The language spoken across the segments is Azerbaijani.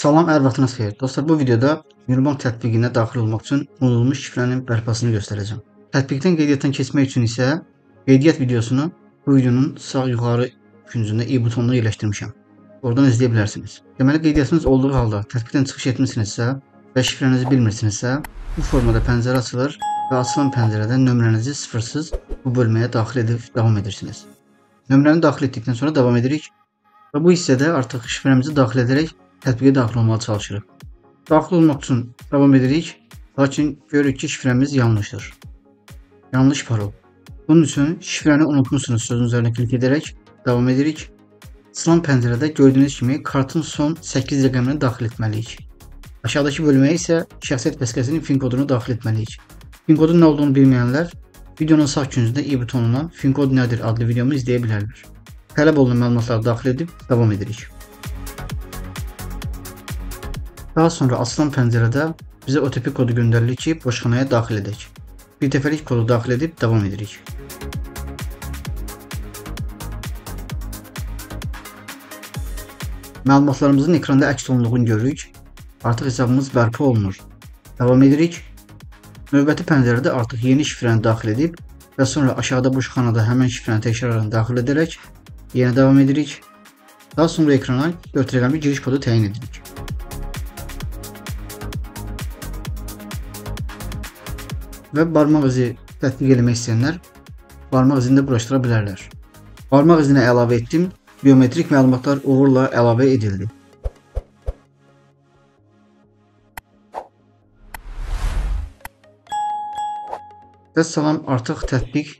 Salam, hər vaxtınız xeyir. Dostlar, bu videoda Unibank tətbiqinə daxil olmaq üçün unudulmuş şifrənin bərpasını göstərəcəm. Tətbiqdən qeydiyyatdan keçmək üçün isə qeydiyyat videosunu bu videonun sağ yuxarı küncündə i butonuna yerləşdirmişəm. Oradan izləyə bilərsiniz. Deməli, qeydiyyatınız olduğu halda tətbiqdən çıxış etmisinizsə və şifrənizi bilmirsinizsə, bu formada pəncərə açılır və açılan pəncərədən nömrənizi sıfırsız bu bölməyə daxil edib davam edirsiniz. Nömrəni daxil etdikdən sonra davam edirik və bu hissədə artıq şifrəmizi daxil edərək tətbiqə daxil olmağa çalışırıq. Daxil olmaq üçün davam edirik, lakin görürük ki, şifrəmiz yanlışdır. Yanlış parol. Bunun üçün şifrəni unutmusunuz sözün üzərinə klik edərək davam edirik. Sılan pəncərədə gördüyünüz kimi kartın son 8 rəqəmini daxil etməliyik. Aşağıdakı bölməyə isə şəxsiyyət vəsiqəsinin fin kodunu daxil etməliyik. Fin kodun nə olduğunu bilməyənlər videonun sağ küncündə i butonundan fin kod nədir adlı videomu izləyə bilərlər. Tələb olunan məlumatları daxil edib davam edirik. Daha sonra açılan pəncərədə bizə OTP kodu göndərilir ki, boşxanaya daxil edək. Bir dəfəlik kodu daxil edib davam edirik. Məlumatlarımızın ekranda əks olunduğunu görürük. Artıq hesabımız bərpa olunur. Davam edirik. Növbəti pəncərədə artıq yeni şifrəni daxil edib və sonra aşağıda boşxanada həmin şifrəni təkrarən daxil edərək yenə davam edirik. Daha sonra ekrana 4 rəqəmli giriş kodu təyin edirik. Və barmaq izi tətbiq etmək istəyənlər barmaq izini də buraşdıra bilərlər. Barmaq izinə əlavə etdim. Biometrik məlumatlar uğurla əlavə edildi. Və salam artıq tətbiq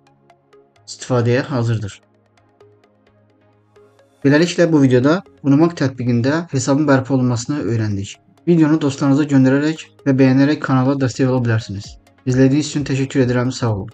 istifadəyə hazırdır. Beləliklə bu videoda Unibank tətbiqində hesabın bərpa olunmasını öyrəndik. Videonu dostlarınıza göndərərək və bəyənərək kanala dəstək ola bilərsiniz. izlediği için teşekkür ederim. Sağ olun.